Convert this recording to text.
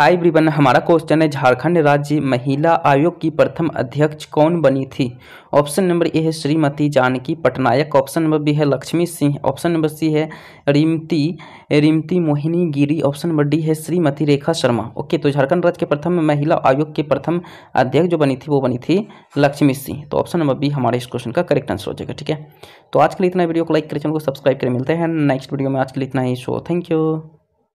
High ब्रिबन हमारा question है, झारखंड राज्य महिला आयोग की प्रथम अध्यक्ष कौन बनी थी? ऑप्शन नंबर ए है, Shrimati Janaki Patnaik. Option number B है, Lakshmi Singh. Option number C है, रिमती रिमती Mohini Giri option number D है, श्रीमती रेखा शर्मा। ओके तो झारखंड राज्य के प्रथम महिला आयोग के प्रथम अध्यक्ष जो बनी थी, वो बनी थी लक्ष्मी सिंह। तो ऑप्शन नंबर बी हमारे इस क्वेश्चन का करेक्ट आंसर हो जाएगा, ठीक है? तो आज के लिए इतना। वीडियो को लाइक करें, चैनल को सब्सक्राइब करें। मिलते हैं नेक्स्ट वीडियो में। आज के लिए इतना ही। Show thank you